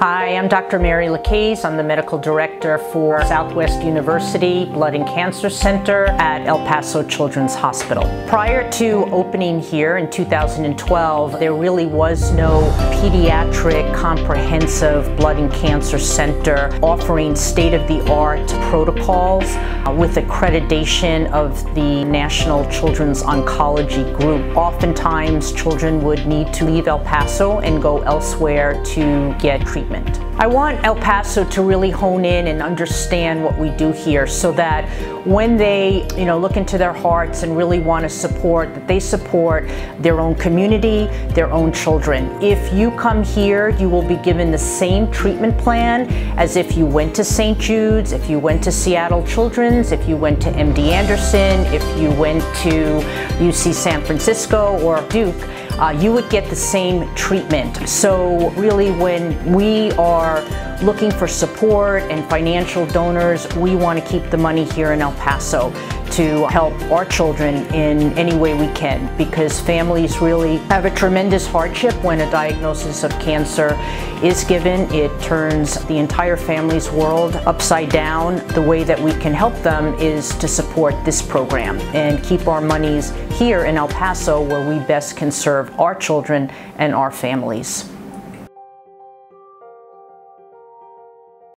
Hi, I'm Dr. Mary Lacaze. I'm the medical director for Southwest University Blood and Cancer Center at El Paso Children's Hospital. Prior to opening here in 2012, there really was no pediatric comprehensive blood and cancer center offering state-of-the-art protocols uh, with accreditation of the National Children's Oncology Group. Oftentimes, children would need to leave El Paso and go elsewhere to get treatment treatment. I want El Paso to really hone in and understand what we do here so that when they you know, look into their hearts and really want to support, that they support their own community, their own children. If you come here, you will be given the same treatment plan as if you went to St. Jude's, if you went to Seattle Children's, if you went to MD Anderson, if you went to UC San Francisco or Duke uh, you would get the same treatment. So really when we are looking for support and financial donors, we want to keep the money here in El Paso to help our children in any way we can because families really have a tremendous hardship when a diagnosis of cancer is given. It turns the entire family's world upside down. The way that we can help them is to support this program and keep our monies here in El Paso where we best can serve our children and our families.